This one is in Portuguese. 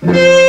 Música